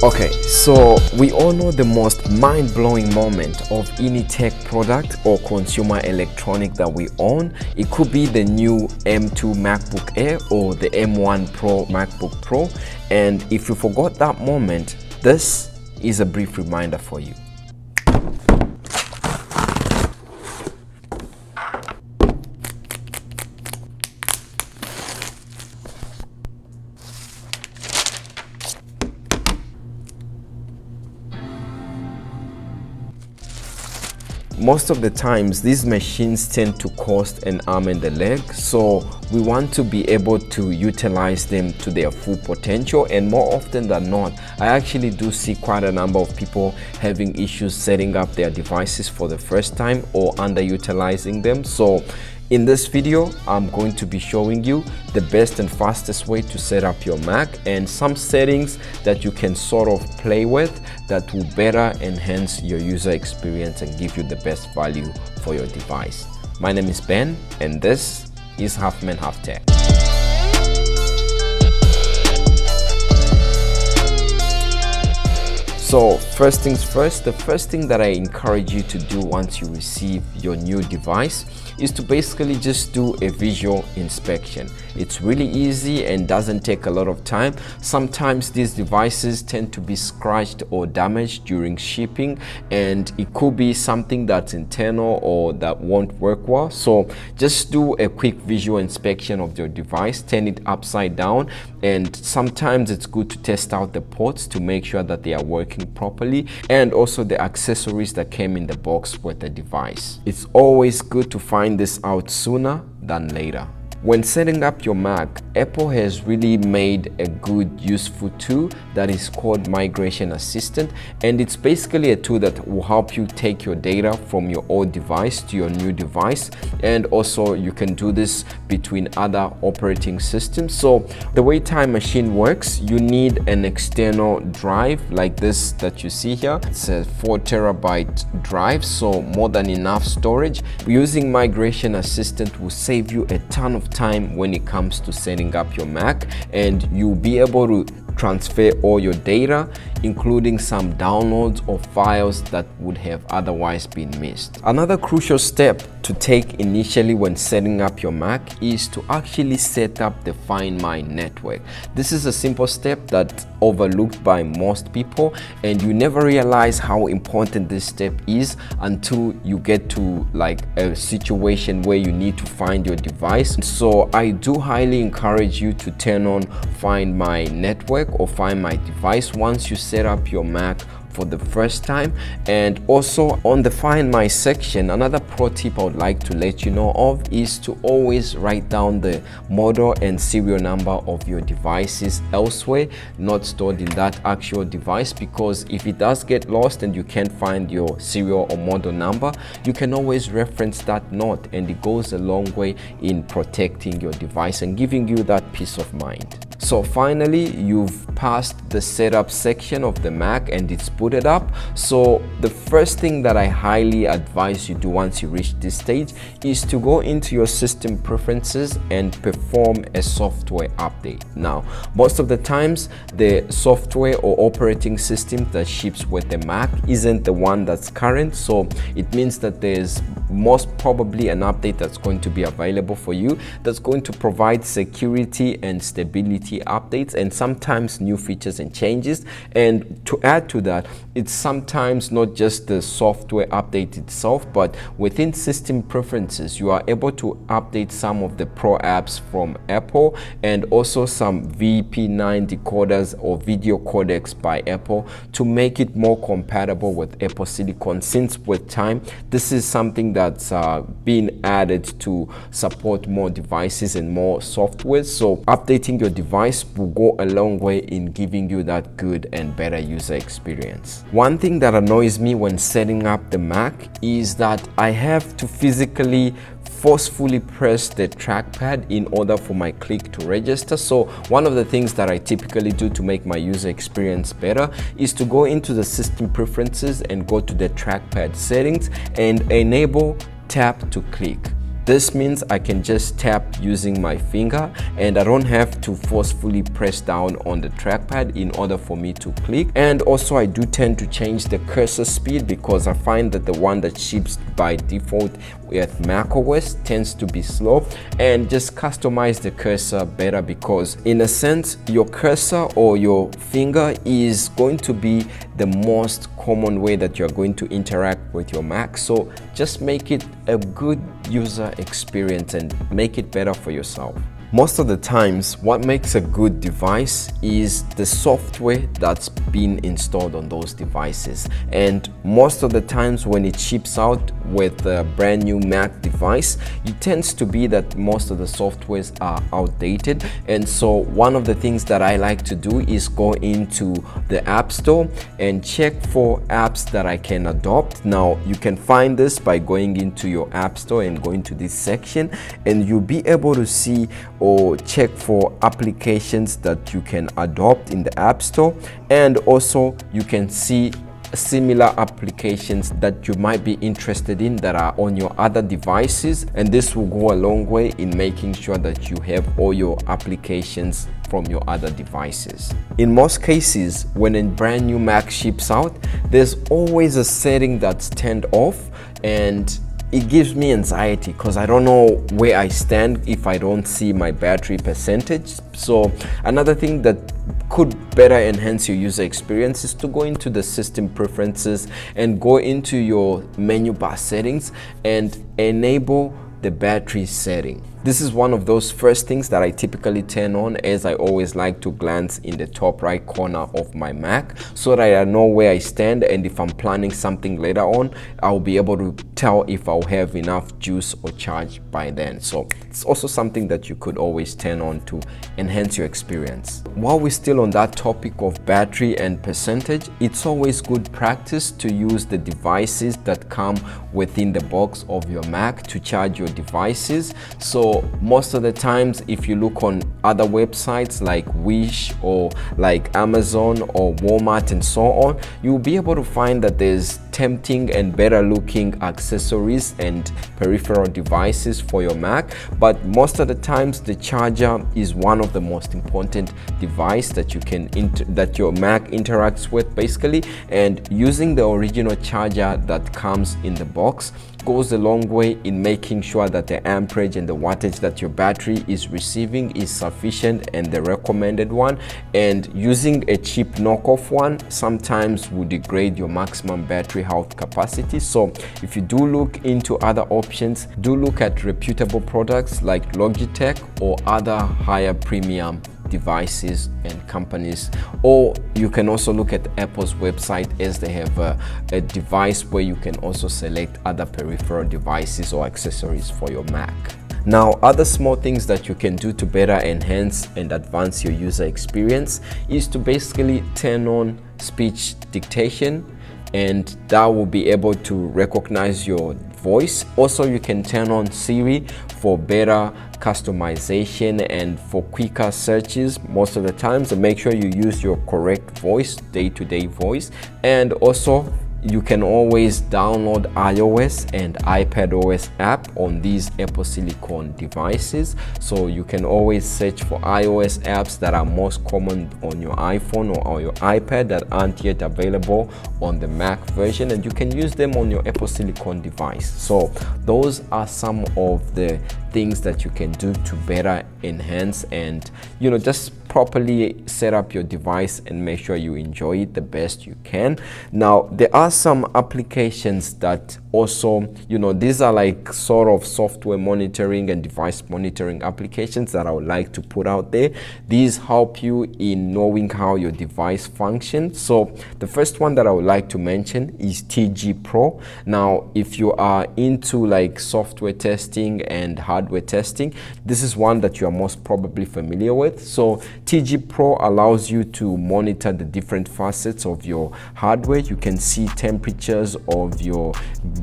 Okay, so we all know the most mind-blowing moment of any tech product or consumer electronic that we own. It could be the new M2 MacBook Air or the M1 Pro MacBook Pro. And if you forgot that moment, this is a brief reminder for you. Most of the times these machines tend to cost an arm and a leg so we want to be able to utilize them to their full potential and more often than not i actually do see quite a number of people having issues setting up their devices for the first time or underutilizing them. So in this video, I'm going to be showing you the best and fastest way to set up your Mac and some settings that you can sort of play with that will better enhance your user experience and give you the best value for your device. My name is Ben and this is Half Man Half Tech. So first things first, the first thing that I encourage you to do once you receive your new device is to basically just do a visual inspection. It's really easy and doesn't take a lot of time. Sometimes these devices tend to be scratched or damaged during shipping and it could be something that's internal or that won't work well. So just do a quick visual inspection of your device, turn it upside down and sometimes it's good to test out the ports to make sure that they are working properly and also the accessories that came in the box with the device. It's always good to find this out sooner than later. When setting up your Mac, Apple has really made a good useful tool that is called Migration Assistant and it's basically a tool that will help you take your data from your old device to your new device and also you can do this between other operating systems. So the way Time Machine works, you need an external drive like this that you see here. It's a 4 terabyte drive so more than enough storage. Using Migration Assistant will save you a ton of time when it comes to setting up your Mac and you'll be able to transfer all your data, including some downloads or files that would have otherwise been missed. Another crucial step to take initially when setting up your Mac is to actually set up the Find My network. This is a simple step that's overlooked by most people and you never realize how important this step is until you get to like a situation where you need to find your device. So I do highly encourage you to turn on Find My network or find my device once you set up your Mac for the first time. And also on the find my section another pro tip i would like to let you know of is to always write down the model and serial number of your devices elsewhere not stored in that actual device because if it does get lost and you can't find your serial or model number you can always reference that note and it goes a long way in protecting your device and giving you that peace of mind so finally, you've passed the setup section of the Mac and it's booted up. So the first thing that I highly advise you do once you reach this stage is to go into your system preferences and perform a software update. Now, most of the times, the software or operating system that ships with the Mac isn't the one that's current. So it means that there's most probably an update that's going to be available for you that's going to provide security and stability updates and sometimes new features and changes. And to add to that it's sometimes not just the software update itself but within system preferences you are able to update some of the pro apps from Apple and also some VP9 decoders or video codecs by Apple to make it more compatible with Apple Silicon since with time this is something that's uh, been added to support more devices and more software. So updating your device will go a long way in giving you that good and better user experience. One thing that annoys me when setting up the Mac is that I have to physically forcefully press the trackpad in order for my click to register. So one of the things that I typically do to make my user experience better is to go into the system preferences and go to the trackpad settings and enable tap to click. This means I can just tap using my finger and I don't have to forcefully press down on the trackpad in order for me to click. And also I do tend to change the cursor speed because I find that the one that ships by default with macOS tends to be slow and just customize the cursor better because in a sense your cursor or your finger is going to be the most common way that you're going to interact with your Mac so just make it a good user experience and make it better for yourself. Most of the times, what makes a good device is the software that's been installed on those devices. And most of the times when it ships out with a brand new Mac device, it tends to be that most of the softwares are outdated. And so one of the things that I like to do is go into the App Store and check for apps that I can adopt. Now, you can find this by going into your App Store and going to this section and you'll be able to see or check for applications that you can adopt in the App Store and also you can see similar applications that you might be interested in that are on your other devices and this will go a long way in making sure that you have all your applications from your other devices. In most cases, when a brand new Mac ships out, there's always a setting that's turned off and it gives me anxiety because I don't know where I stand if I don't see my battery percentage. So another thing that could better enhance your user experience is to go into the system preferences and go into your menu bar settings and enable the battery setting. This is one of those first things that I typically turn on as I always like to glance in the top right corner of my Mac so that I know where I stand and if I'm planning something later on, I'll be able to tell if I'll have enough juice or charge by then. So it's also something that you could always turn on to enhance your experience. While we're still on that topic of battery and percentage, it's always good practice to use the devices that come within the box of your Mac to charge your devices. So most of the times if you look on other websites like Wish or like Amazon or Walmart and so on, you'll be able to find that there's tempting and better looking accessories and peripheral devices for your Mac. But most of the times the charger is one of the most important device that you can that your Mac interacts with basically and using the original charger that comes in the box goes a long way in making sure that the amperage and the wattage that your battery is receiving is sufficient and the recommended one. And using a cheap knockoff one sometimes will degrade your maximum battery health capacity. So if you do look into other options do look at reputable products like Logitech or other higher premium devices and companies. Or you can also look at Apple's website as they have a, a, device where you can also select other peripheral devices or accessories for your Mac. Now, other small things that you can do to better enhance and advance your user experience is to basically turn on speech dictation and that will be able to recognize your voice. Also, you can turn on Siri for better customization and for quicker searches most of the times and make sure you use your correct voice day-to-day -day voice and also you can always download iOS and iPadOS app on these Apple Silicon devices. So you can always search for iOS apps that are most common on your iPhone or on your iPad that aren't yet available on the Mac version and you can use them on your Apple Silicon device. So those are some of the things that you can do to better enhance and you know just properly set up your device and make sure you enjoy it the best you can. Now there are some applications that also you know these are like sort of software monitoring and device monitoring applications that i would like to put out there. These help you in knowing how your device functions. So the first one that i would like to mention is TG Pro. Now if you are into like software testing and hardware hardware testing. This is one that you are most probably familiar with. So TG Pro allows you to monitor the different facets of your hardware. You can see temperatures of your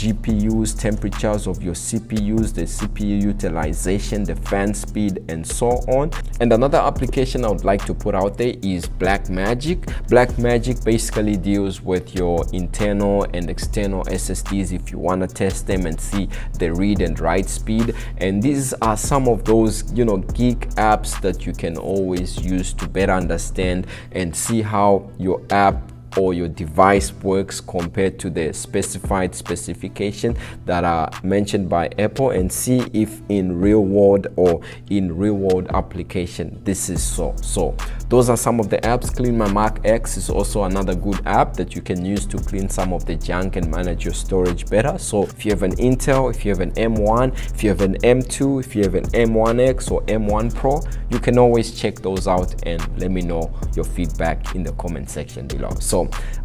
GPUs, temperatures of your CPUs, the CPU utilization, the fan speed, and so on. And another application I would like to put out there is Blackmagic. Blackmagic basically deals with your internal and external SSDs if you want to test them and see the read and write speed. And these are some of those, you know, geek apps that you can always use to better understand and see how your app or your device works compared to the specified specification that are mentioned by Apple and see if in real world or in real world application this is so. So those are some of the apps. Clean My Mac X is also another good app that you can use to clean some of the junk and manage your storage better. So if you have an Intel, if you have an M1, if you have an M2, if you have an M1X or M1 Pro, you can always check those out and let me know your feedback in the comment section below.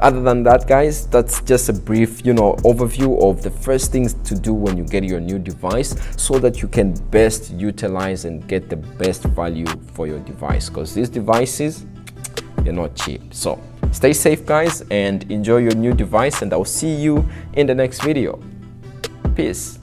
Other than that guys that's just a brief you know overview of the first things to do when you get your new device so that you can best utilize and get the best value for your device. Because these devices they're not cheap. So stay safe guys and enjoy your new device and i'll see you in the next video. Peace